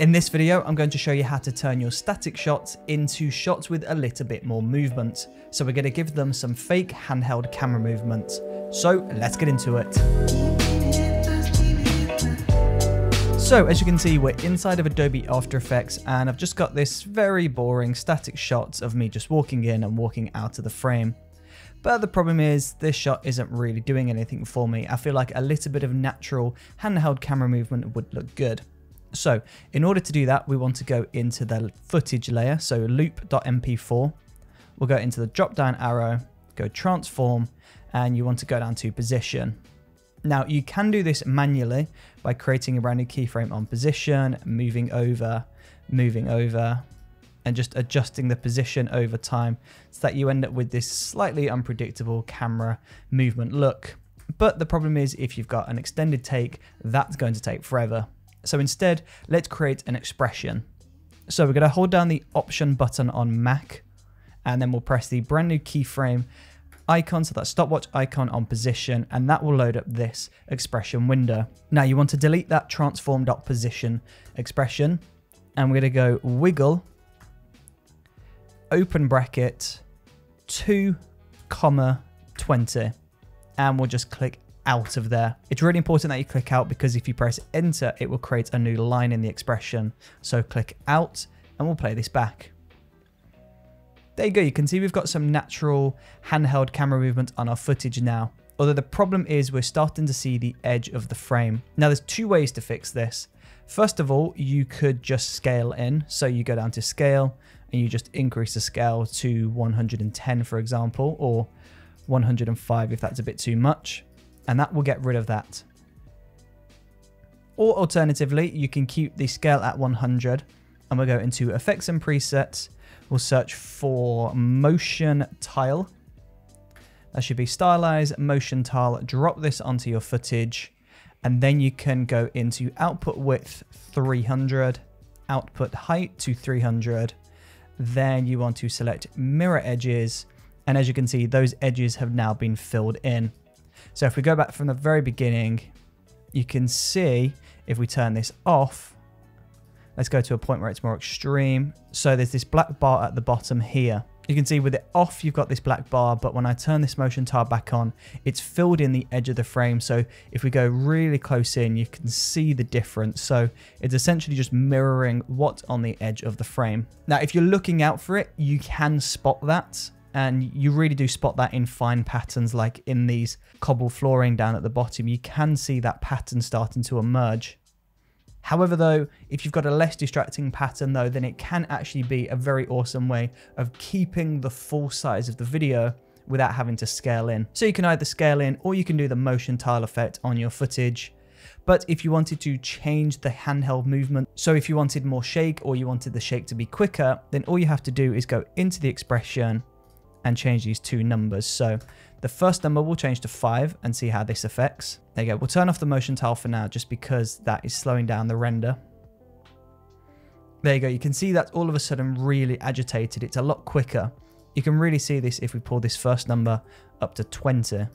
In this video, I'm going to show you how to turn your static shots into shots with a little bit more movement. So we're going to give them some fake handheld camera movement. So let's get into it. So as you can see, we're inside of Adobe After Effects and I've just got this very boring static shot of me just walking in and walking out of the frame. But the problem is this shot isn't really doing anything for me. I feel like a little bit of natural handheld camera movement would look good. So in order to do that, we want to go into the footage layer. So loop.mp4, we'll go into the drop down arrow, go transform, and you want to go down to position. Now you can do this manually by creating a brand new keyframe on position, moving over, moving over, and just adjusting the position over time so that you end up with this slightly unpredictable camera movement look. But the problem is if you've got an extended take, that's going to take forever. So instead, let's create an expression. So we're going to hold down the option button on Mac, and then we'll press the brand new keyframe icon, so that stopwatch icon on position, and that will load up this expression window. Now you want to delete that transform.position expression, and we're going to go wiggle, open bracket, 2, comma, 20, and we'll just click out of there. It's really important that you click out because if you press enter, it will create a new line in the expression. So click out and we'll play this back. There you go, you can see we've got some natural handheld camera movement on our footage now. Although the problem is we're starting to see the edge of the frame. Now there's two ways to fix this. First of all, you could just scale in. So you go down to scale and you just increase the scale to 110 for example, or 105 if that's a bit too much and that will get rid of that. Or alternatively, you can keep the scale at 100 and we'll go into effects and presets. We'll search for motion tile. That should be stylized motion tile. Drop this onto your footage and then you can go into output width 300, output height to 300. Then you want to select mirror edges. And as you can see, those edges have now been filled in. So if we go back from the very beginning, you can see if we turn this off, let's go to a point where it's more extreme. So there's this black bar at the bottom here. You can see with it off, you've got this black bar, but when I turn this motion tile back on, it's filled in the edge of the frame. So if we go really close in, you can see the difference. So it's essentially just mirroring what's on the edge of the frame. Now, if you're looking out for it, you can spot that and you really do spot that in fine patterns like in these cobble flooring down at the bottom. You can see that pattern starting to emerge. However though if you've got a less distracting pattern though then it can actually be a very awesome way of keeping the full size of the video without having to scale in. So you can either scale in or you can do the motion tile effect on your footage. But if you wanted to change the handheld movement, so if you wanted more shake or you wanted the shake to be quicker, then all you have to do is go into the expression and change these two numbers. So the first number will change to 5 and see how this affects. There you go. We'll turn off the motion tile for now just because that is slowing down the render. There you go. You can see that all of a sudden really agitated. It's a lot quicker. You can really see this if we pull this first number up to 20.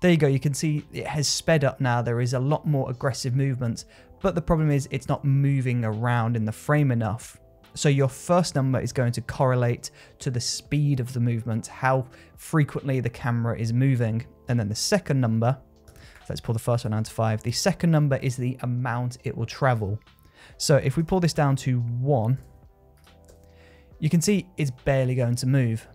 There you go. You can see it has sped up now. There is a lot more aggressive movement. But the problem is it's not moving around in the frame enough. So your first number is going to correlate to the speed of the movement, how frequently the camera is moving. And then the second number, let's pull the first one down to five. The second number is the amount it will travel. So if we pull this down to one, you can see it's barely going to move.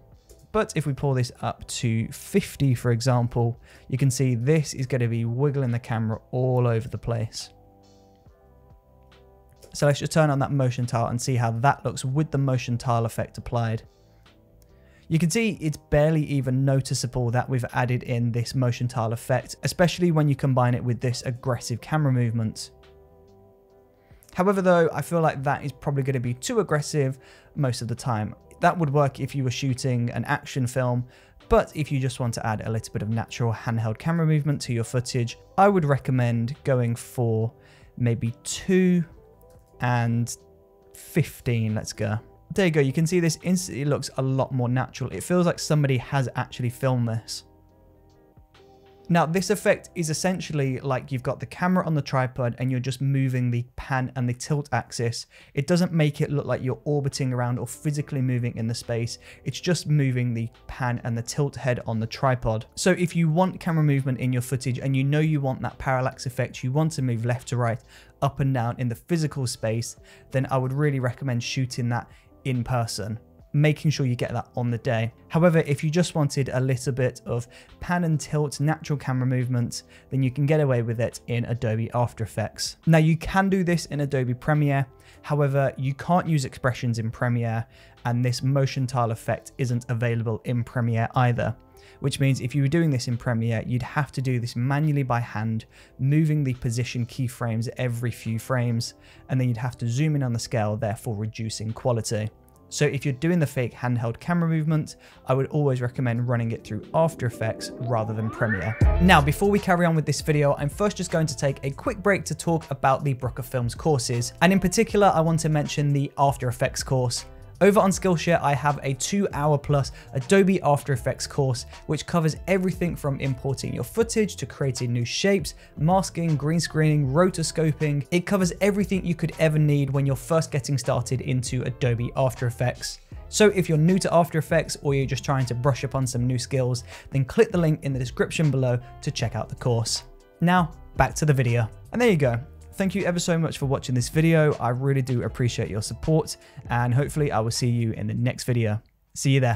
But if we pull this up to 50, for example, you can see this is going to be wiggling the camera all over the place. So let's just turn on that motion tile and see how that looks with the motion tile effect applied. You can see it's barely even noticeable that we've added in this motion tile effect, especially when you combine it with this aggressive camera movement. However though, I feel like that is probably going to be too aggressive most of the time. That would work if you were shooting an action film, but if you just want to add a little bit of natural handheld camera movement to your footage, I would recommend going for maybe two and 15. Let's go. There you go. You can see this instantly looks a lot more natural. It feels like somebody has actually filmed this. Now, this effect is essentially like you've got the camera on the tripod and you're just moving the pan and the tilt axis. It doesn't make it look like you're orbiting around or physically moving in the space. It's just moving the pan and the tilt head on the tripod. So if you want camera movement in your footage and you know you want that parallax effect, you want to move left to right, up and down in the physical space, then I would really recommend shooting that in person making sure you get that on the day. However, if you just wanted a little bit of pan and tilt natural camera movement, then you can get away with it in Adobe After Effects. Now you can do this in Adobe Premiere, however, you can't use expressions in Premiere and this motion tile effect isn't available in Premiere either which means if you were doing this in Premiere, you'd have to do this manually by hand, moving the position keyframes every few frames, and then you'd have to zoom in on the scale, therefore reducing quality. So if you're doing the fake handheld camera movement, I would always recommend running it through After Effects rather than Premiere. Now, before we carry on with this video, I'm first just going to take a quick break to talk about the Brooker Films courses. And in particular, I want to mention the After Effects course. Over on Skillshare, I have a two hour plus Adobe After Effects course, which covers everything from importing your footage to creating new shapes, masking, green screening, rotoscoping. It covers everything you could ever need when you're first getting started into Adobe After Effects. So if you're new to After Effects or you're just trying to brush up on some new skills, then click the link in the description below to check out the course. Now, back to the video. And there you go. Thank you ever so much for watching this video. I really do appreciate your support and hopefully I will see you in the next video. See you there.